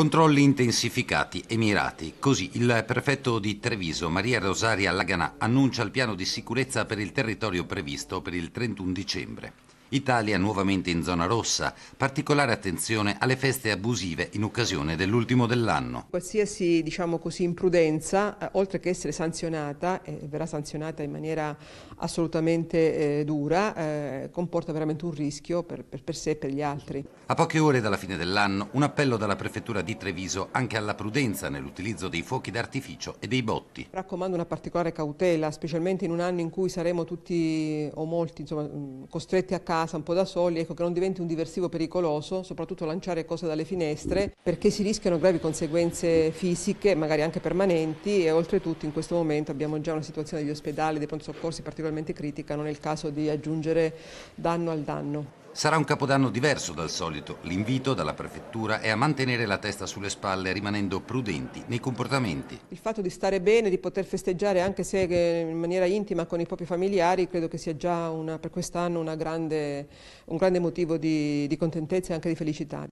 Controlli intensificati, Emirati. Così il prefetto di Treviso, Maria Rosaria Laganà, annuncia il piano di sicurezza per il territorio previsto per il 31 dicembre. Italia nuovamente in zona rossa, particolare attenzione alle feste abusive in occasione dell'ultimo dell'anno. Qualsiasi diciamo così, imprudenza, eh, oltre che essere sanzionata, e verrà sanzionata in maniera assolutamente eh, dura, eh, comporta veramente un rischio per, per, per sé e per gli altri. A poche ore dalla fine dell'anno, un appello dalla Prefettura di Treviso anche alla prudenza nell'utilizzo dei fuochi d'artificio e dei botti. Raccomando una particolare cautela, specialmente in un anno in cui saremo tutti o molti insomma, costretti a casa casa un po' da soli, ecco, che non diventi un diversivo pericoloso, soprattutto lanciare cose dalle finestre, perché si rischiano gravi conseguenze fisiche, magari anche permanenti e oltretutto in questo momento abbiamo già una situazione degli ospedali, dei pronto soccorsi particolarmente critica, non è il caso di aggiungere danno al danno. Sarà un capodanno diverso dal solito. L'invito dalla prefettura è a mantenere la testa sulle spalle rimanendo prudenti nei comportamenti. Il fatto di stare bene, di poter festeggiare anche se in maniera intima con i propri familiari, credo che sia già una, per quest'anno un grande motivo di, di contentezza e anche di felicità.